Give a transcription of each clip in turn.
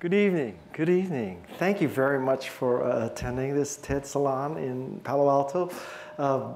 Good evening. Good evening. Thank you very much for uh, attending this TED Salon in Palo Alto. Uh,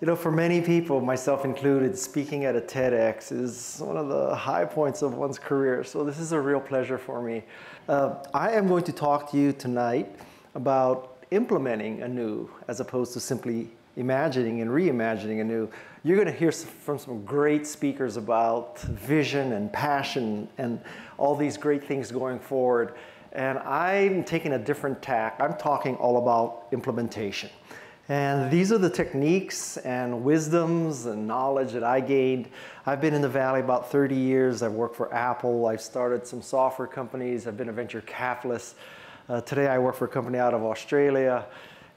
you know, for many people, myself included, speaking at a TEDx is one of the high points of one's career. So this is a real pleasure for me. Uh, I am going to talk to you tonight about implementing anew as opposed to simply imagining and reimagining anew. You're going to hear from some great speakers about vision and passion and all these great things going forward. And I'm taking a different tack. I'm talking all about implementation. And these are the techniques and wisdoms and knowledge that I gained. I've been in the Valley about 30 years. I've worked for Apple. I've started some software companies. I've been a venture capitalist. Uh, today I work for a company out of Australia.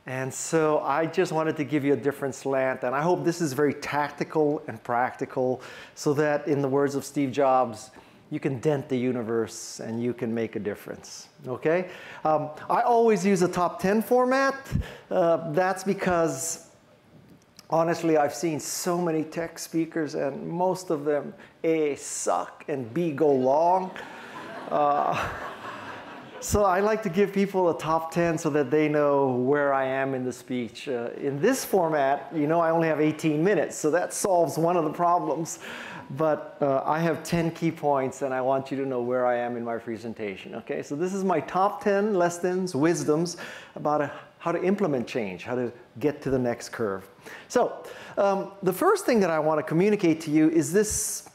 And so I just wanted to give you a different slant. And I hope this is very tactical and practical so that, in the words of Steve Jobs, you can dent the universe and you can make a difference. Okay? Um, I always use a top 10 format. Uh, that's because honestly, I've seen so many tech speakers, and most of them A, suck, and B, go long. Uh, so I like to give people a top 10 so that they know where I am in the speech. Uh, in this format, you know I only have 18 minutes, so that solves one of the problems but uh, I have 10 key points and I want you to know where I am in my presentation, okay? So this is my top 10 lessons, wisdoms about a, uh, how to implement change, how to get to the next curve. So um, the first thing that I want to communicate to you is this,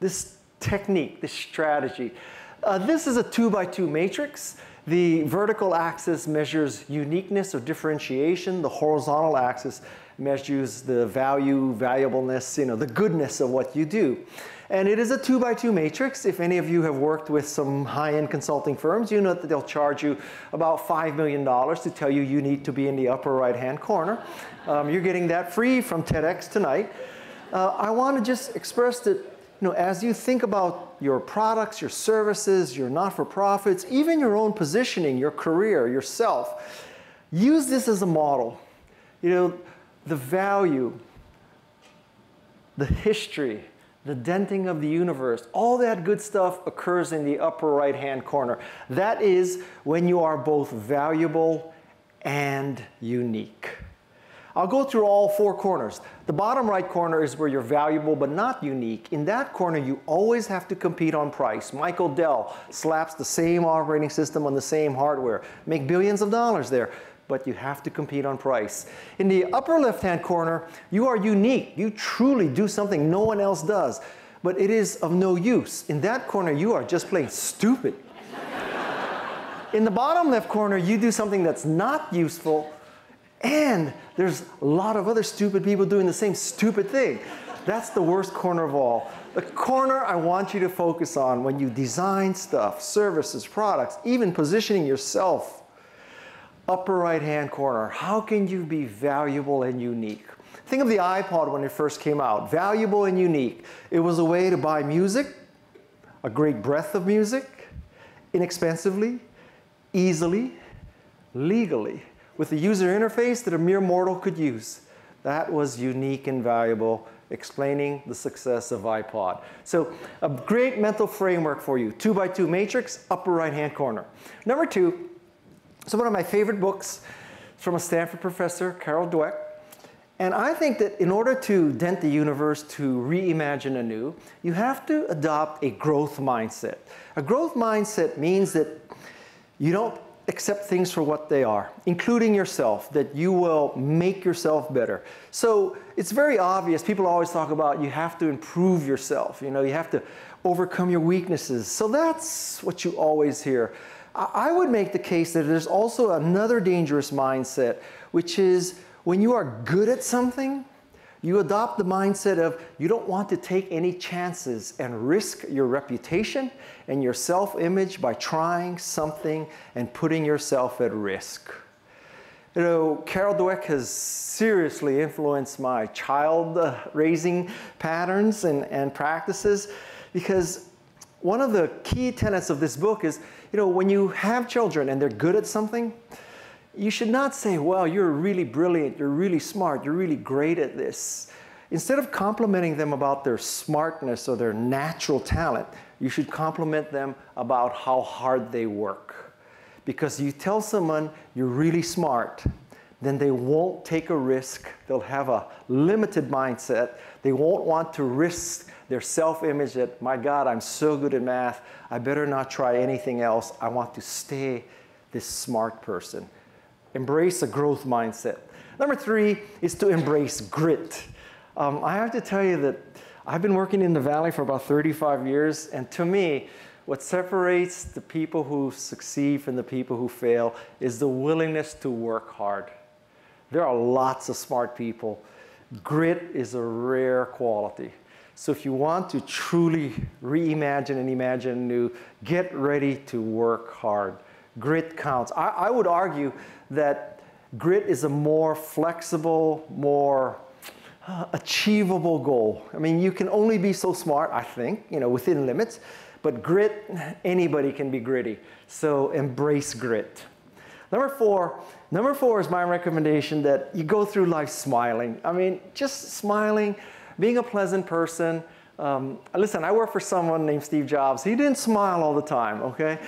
this technique, this strategy. Uh, this is a two by two matrix. The vertical axis measures uniqueness or differentiation. The horizontal axis measures the value, valuableness, you know, the goodness of what you do. And it is a two by two matrix. If any of you have worked with some high-end consulting firms, you know that they'll charge you about $5 million to tell you you need to be in the upper right-hand corner. Um, you're getting that free from TEDx tonight. Uh, I want to just express that, you know, as you think about your products, your services, your not-for-profits, even your own positioning, your career, yourself, use this as a model. You know, the value, the history, the denting of the universe, all that good stuff occurs in the upper right hand corner. That is when you are both valuable and unique. I'll go through all four corners. The bottom right corner is where you're valuable but not unique. In that corner, you always have to compete on price. Michael Dell slaps the same operating system on the same hardware, make billions of dollars there but you have to compete on price. In the upper left-hand corner, you are unique. You truly do something no one else does, but it is of no use. In that corner, you are just plain stupid. In the bottom left corner, you do something that's not useful, and there's a lot of other stupid people doing the same stupid thing. That's the worst corner of all. The corner I want you to focus on when you design stuff, services, products, even positioning yourself upper right hand corner. How can you be valuable and unique? Think of the iPod when it first came out. Valuable and unique. It was a way to buy music, a great breadth of music, inexpensively, easily, legally, with a user interface that a mere mortal could use. That was unique and valuable, explaining the success of iPod. So a great mental framework for you. Two by two matrix, upper right hand corner. Number two, so one of my favorite books from a Stanford professor, Carol Dweck. And I think that in order to dent the universe, to reimagine anew, you have to adopt a growth mindset. A growth mindset means that you don't accept things for what they are, including yourself, that you will make yourself better. So it's very obvious. People always talk about you have to improve yourself. You know, you have to overcome your weaknesses. So that's what you always hear. I would make the case that there's also another dangerous mindset, which is when you are good at something, you adopt the mindset of you don't want to take any chances and risk your reputation and your self image by trying something and putting yourself at risk. You know, Carol Dweck has seriously influenced my child raising patterns and, and practices because one of the key tenets of this book is, you know, when you have children and they're good at something, you should not say, well, you're really brilliant, you're really smart, you're really great at this. Instead of complimenting them about their smartness or their natural talent, you should compliment them about how hard they work. Because you tell someone you're really smart, then they won't take a risk. They'll have a limited mindset. They won't want to risk their self image that, my God, I'm so good at math, I better not try anything else. I want to stay this smart person. Embrace a growth mindset. Number three is to embrace grit. Um, I have to tell you that I've been working in the Valley for about 35 years, and to me, what separates the people who succeed from the people who fail is the willingness to work hard. There are lots of smart people. Grit is a rare quality. So if you want to truly reimagine and imagine new, get ready to work hard. Grit counts. I, I would argue that grit is a more flexible, more uh, achievable goal. I mean, you can only be so smart, I think, you know, within limits, but grit, anybody can be gritty. So embrace grit. Number four, number four is my recommendation that you go through life smiling. I mean, just smiling, being a pleasant person. Um, listen, I work for someone named Steve Jobs. He didn't smile all the time, okay?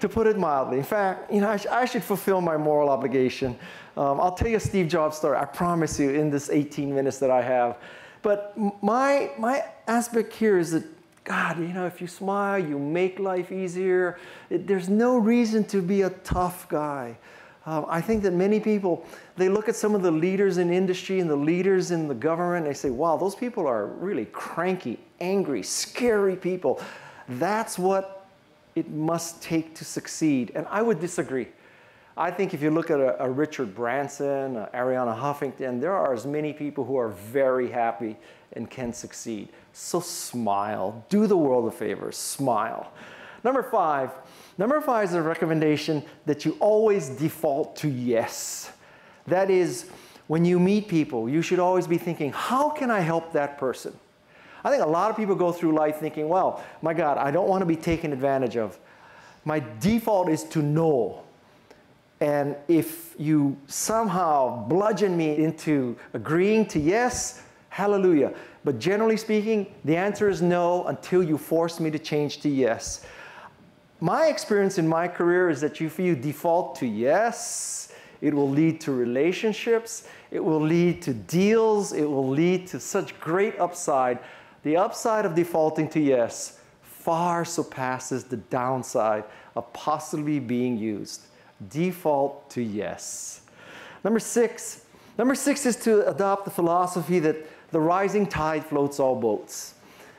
To put it mildly. In fact, you know, I, sh I should fulfill my moral obligation. Um, I'll tell you a Steve Jobs story, I promise you, in this 18 minutes that I have. But my, my aspect here is that God, you know, if you smile, you make life easier. It, there's no reason to be a tough guy. Um, I think that many people, they look at some of the leaders in industry and the leaders in the government, and they say, wow, those people are really cranky, angry, scary people. That's what it must take to succeed. And I would disagree. I think if you look at a, a Richard Branson, a Arianna Huffington, there are as many people who are very happy and can succeed. So smile. Do the world a favor. Smile. Number five. Number five is a recommendation that you always default to yes. That is, when you meet people, you should always be thinking, how can I help that person? I think a lot of people go through life thinking, well, my God, I don't want to be taken advantage of. My default is to know. And if you somehow bludgeon me into agreeing to yes, hallelujah. But generally speaking, the answer is no until you force me to change to yes. My experience in my career is that if you default to yes, it will lead to relationships, it will lead to deals, it will lead to such great upside. The upside of defaulting to yes far surpasses the downside of possibly being used. Default to yes. Number six, number six is to adopt the philosophy that the rising tide floats all boats.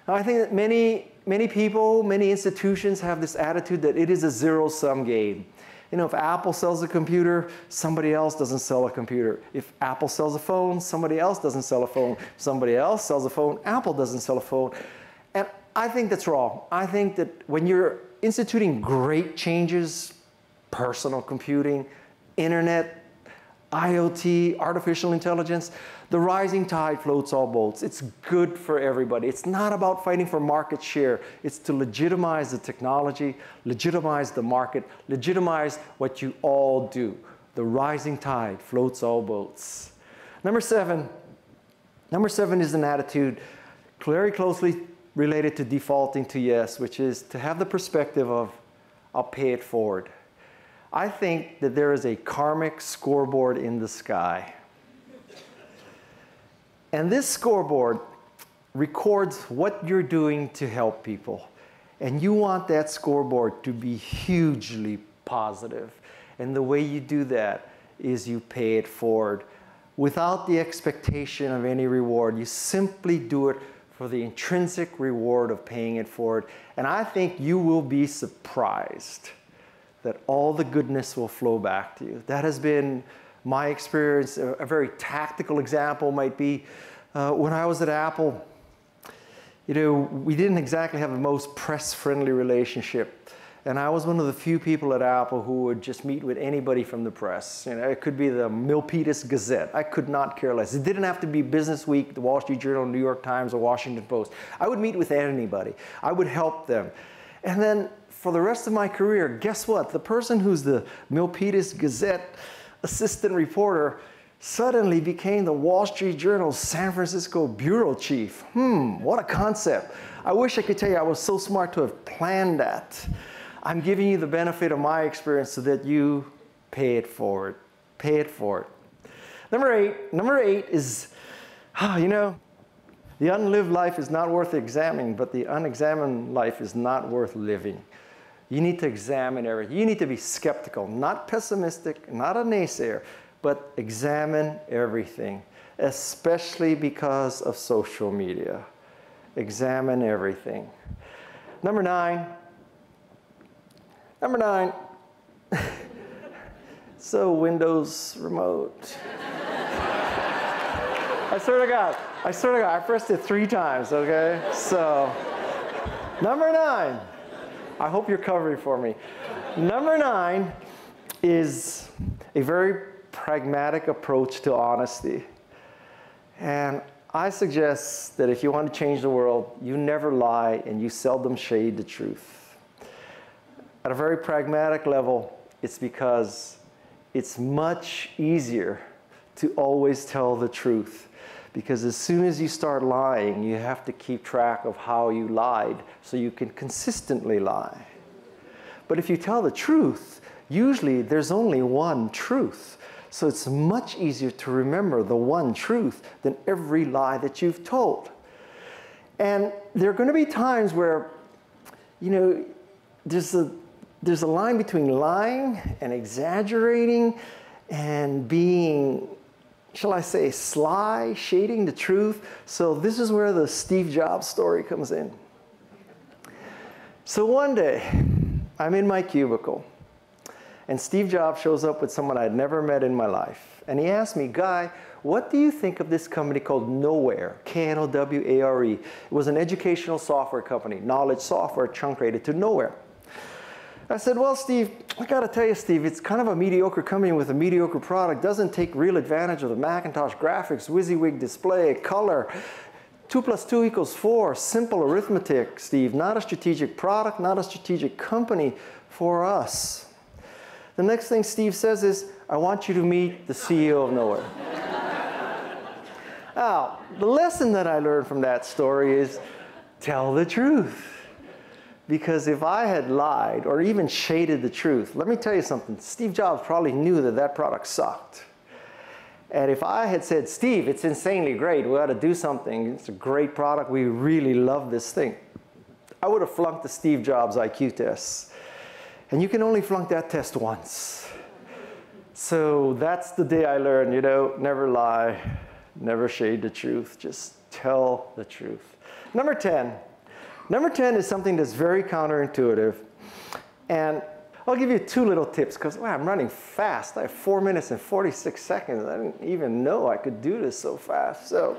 Now, I think that many, many people, many institutions have this attitude that it is a zero-sum game. You know, if Apple sells a computer, somebody else doesn't sell a computer. If Apple sells a phone, somebody else doesn't sell a phone. If somebody else sells a phone, Apple doesn't sell a phone. And I think that's wrong. I think that when you're instituting great changes, personal computing, internet, IoT, artificial intelligence, the rising tide floats all boats. It's good for everybody. It's not about fighting for market share. It's to legitimize the technology, legitimize the market, legitimize what you all do. The rising tide floats all boats. Number seven, number seven is an attitude very closely related to defaulting to yes, which is to have the perspective of, I'll pay it forward. I think that there is a karmic scoreboard in the sky. And this scoreboard records what you're doing to help people. And you want that scoreboard to be hugely positive. And the way you do that is you pay it forward without the expectation of any reward. You simply do it for the intrinsic reward of paying it forward. And I think you will be surprised that all the goodness will flow back to you. That has been my experience. A, very tactical example might be uh, when I was at Apple, you know, we didn't exactly have the most press friendly relationship. And I was one of the few people at Apple who would just meet with anybody from the press. You know, it could be the Milpitas Gazette. I could not care less. It didn't have to be Business Week, the Wall Street Journal, New York Times, or Washington Post. I would meet with anybody. I would help them. And then for the rest of my career, guess what? The person who's the Milpitas Gazette assistant reporter, suddenly became the Wall Street Journal's San Francisco bureau chief. Hmm, what a concept. I wish I could tell you I was so smart to have planned that. I'm giving you the benefit of my experience so that you pay it forward. Pay it forward. Number eight, number eight is, oh, you know, the unlived life is not worth examining, but the unexamined life is not worth living. You need to examine everything. You need to be skeptical, not pessimistic, not a naysayer, but examine everything, especially because of social media. Examine everything. Number nine. Number nine. so, Windows Remote. I swear to God, I swear to God, I pressed it three times, okay? So, number nine. I hope you're covering for me. Number nine is a very pragmatic approach to honesty. And I suggest that if you want to change the world, you never lie and you seldom shade the truth. At a very pragmatic level, it's because it's much easier to always tell the truth. Because as soon as you start lying, you have to keep track of how you lied so you can consistently lie. But if you tell the truth, usually there's only one truth. So it's much easier to remember the one truth than every lie that you've told. And there are going to be times where, you know, there's a, there's a line between lying and exaggerating and being shall I say, sly, shading the truth. So this is where the Steve Jobs story comes in. So one day, I'm in my cubicle, and Steve Jobs shows up with someone I'd never met in my life. And he asked me, Guy, what do you think of this company called Knoware, K-N-O-W-A-R-E? It was an educational software company, knowledge software truncated to Knoware. I said, well, Steve, I got to tell you, Steve, it's kind of a mediocre company with a mediocre product, doesn't take real advantage of the Macintosh graphics, WYSIWYG display, color. Two plus two equals four, simple arithmetic, Steve, not a strategic product, not a strategic company for us. The next thing Steve says is, I want you to meet the CEO of Knoware. now, the lesson that I learned from that story is tell the truth. Because if I had lied or even shaded the truth, let me tell you something, Steve Jobs probably knew that that product sucked. And if I had said, Steve, it's insanely great, we ought to do something, it's a great product, we really love this thing, I would have flunked the Steve Jobs IQ test. And you can only flunk that test once. So that's the day I learned, you know, never lie, never shade the truth, just tell the truth. Number 10, Number 10 is something that's very counterintuitive. And I'll give you two little tips because wow, I'm running fast. I have four minutes and 46 seconds. I didn't even know I could do this so fast. So,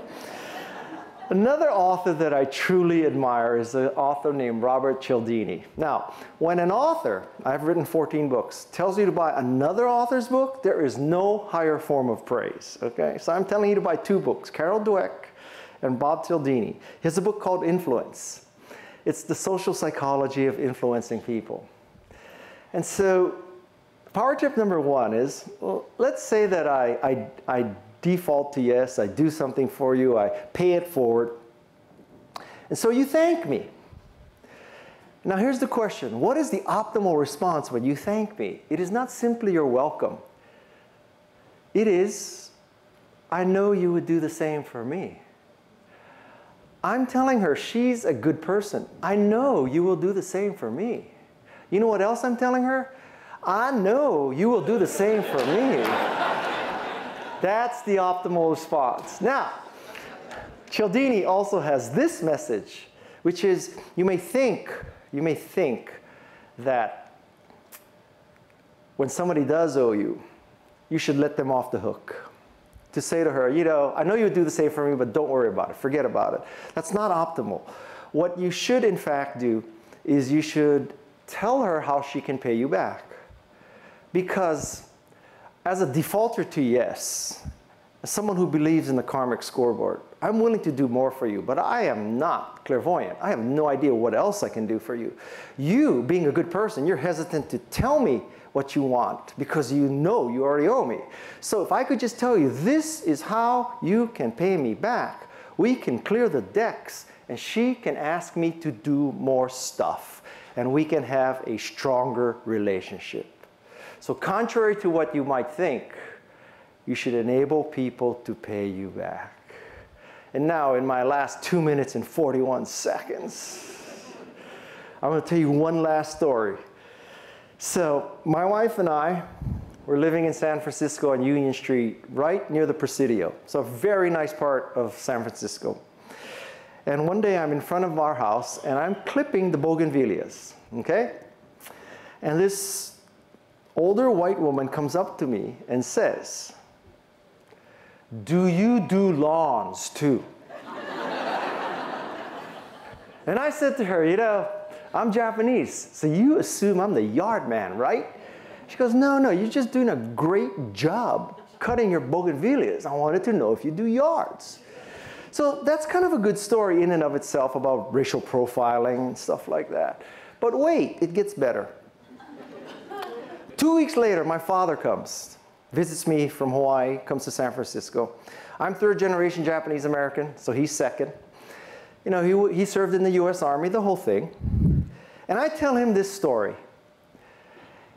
another author that I truly admire is an author named Robert Cialdini. Now, when an author, I've written 14 books, tells you to buy another author's book, there is no higher form of praise. Okay? So I'm telling you to buy two books Carol Dweck and Bob Cialdini. He has a book called Influence. It's the social psychology of influencing people. And so power tip number one is, well, let's say that I, I, I default to yes, I do something for you, I pay it forward. And so you thank me. Now here's the question. What is the optimal response when you thank me? It is not simply you're welcome. It is, I know you would do the same for me. I'm telling her she's a good person. I know you will do the same for me. You know what else I'm telling her? I know you will do the same for me. That's the optimal response. Now, Cialdini also has this message, which is you may think, you may think that when somebody does owe you, you should let them off the hook to say to her, you know, I know you would do the same for me, but don't worry about it, forget about it. That's not optimal. What you should, in fact, do is you should tell her how she can pay you back. Because as a defaulter to yes, as someone who believes in the karmic scoreboard, I'm willing to do more for you, but I am not clairvoyant. I have no idea what else I can do for you. You, being a good person, you're hesitant to tell me what you want because you know you already owe me. So if I could just tell you, this is how you can pay me back, we can clear the decks and she can ask me to do more stuff and we can have a stronger relationship. So contrary to what you might think, you should enable people to pay you back. And now in my last two minutes and 41 seconds, I'm gonna tell you one last story. So my wife and I were living in San Francisco on Union Street, right near the Presidio. So a very nice part of San Francisco. And one day I'm in front of our house and I'm clipping the bougainvilleas, okay? And this older white woman comes up to me and says, do you do lawns too? and I said to her, you know, I'm Japanese, so you assume I'm the yard man, right? She goes, no, no, you're just doing a great job cutting your bougainvilleas. I wanted to know if you do yards. So that's kind of a good story in and of itself about racial profiling and stuff like that. But wait, it gets better. Two weeks later, my father comes, visits me from Hawaii, comes to San Francisco. I'm third generation Japanese American, so he's second. You know, he, he served in the US Army, the whole thing. And I tell him this story.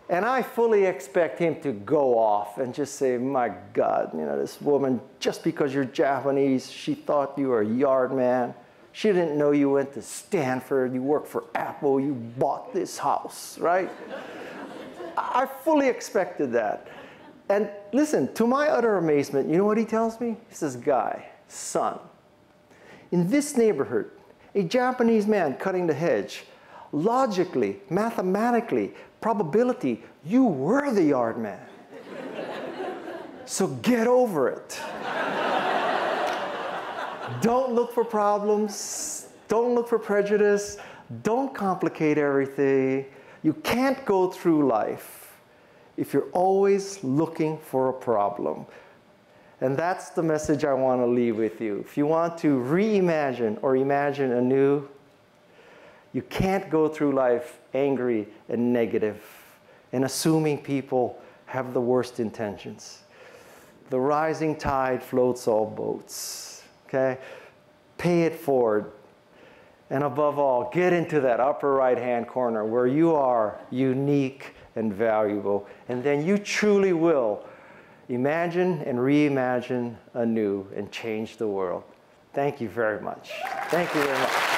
And I fully expect him to go off and just say, my God, you know, this woman, just because you're Japanese, she thought you were a yard man. She didn't know you went to Stanford, you worked for Apple, you bought this house, right? I fully expected that. And listen, to my utter amazement, you know what he tells me? He says, Guy, son, in this neighborhood, a Japanese man cutting the hedge logically, mathematically, probability, you were the yard man. so get over it. don't look for problems. Don't look for prejudice. Don't complicate everything. You can't go through life if you're always looking for a problem. And that's the message I want to leave with you. If you want to reimagine or imagine anew you can't go through life angry and negative and assuming people have the worst intentions. The rising tide floats all boats, okay? Pay it forward. And above all, get into that upper right hand corner where you are unique and valuable. And then you truly will imagine and reimagine anew and change the world. Thank you very much. Thank you very much.